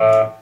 Uh,